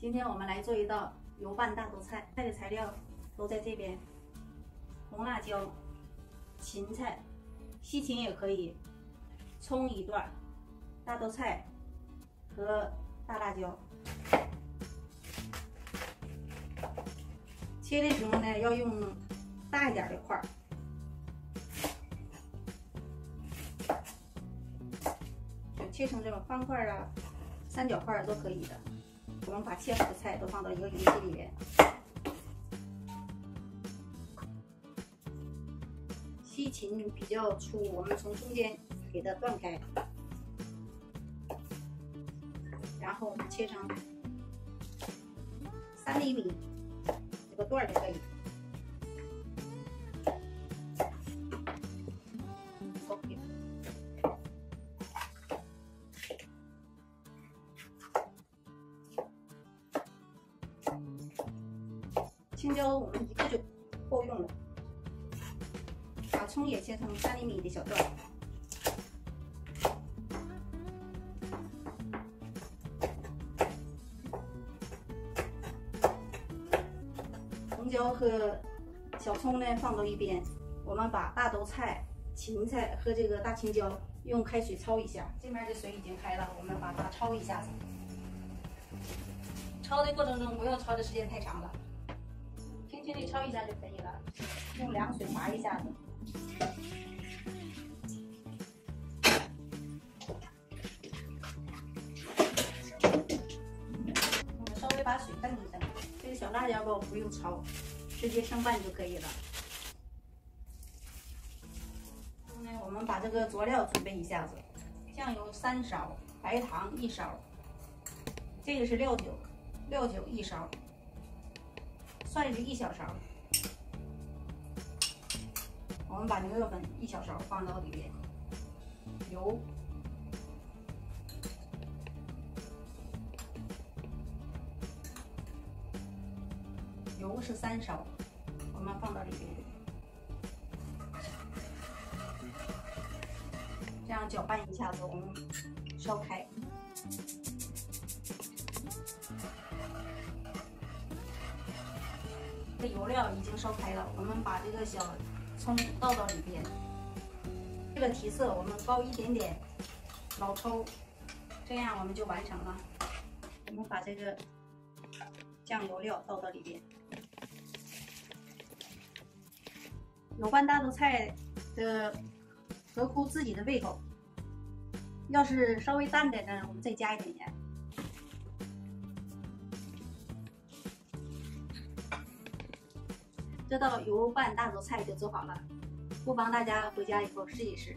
今天我们来做一道油拌大豆菜，菜的材料都在这边：红辣椒、芹菜、西芹也可以，葱一段，大豆菜和大辣椒。切的时候呢，要用大一点的块儿，切成这种方块啊、三角块都可以的。我们把切好的菜都放到一个容器里面。西芹比较粗，我们从中间给它断开，然后我们切成青椒我们一个就够用了，把葱也切成三厘米的小段。红椒和小葱呢放到一边，我们把大头菜、芹菜和这个大青椒用开水焯一下。这面的水已经开了，我们把它焯一下子。焯的过程中不要焯的时间太长了。轻轻的焯一下就可以了，用凉水滑一下子。我们稍微把水瞪一瞪，这个小辣椒吧不用焯，直接生拌就可以了。那我们把这个佐料准备一下子，酱油三勺，白糖一勺，这个是料酒，料酒一勺。蒜是一小勺，我们把牛肉粉一小勺放到里面，油，油是三勺，我们放到里面，这样搅拌一下子，我们烧开。这油料已经烧开了，我们把这个小葱倒到里边。这个提色我们高一点点老抽，这样我们就完成了。我们把这个酱油料倒到里边。有拌大头菜的合乎自己的胃口，要是稍微淡点的，我们再加一点盐。这道油拌大头菜就做好了，不妨大家回家以后试一试。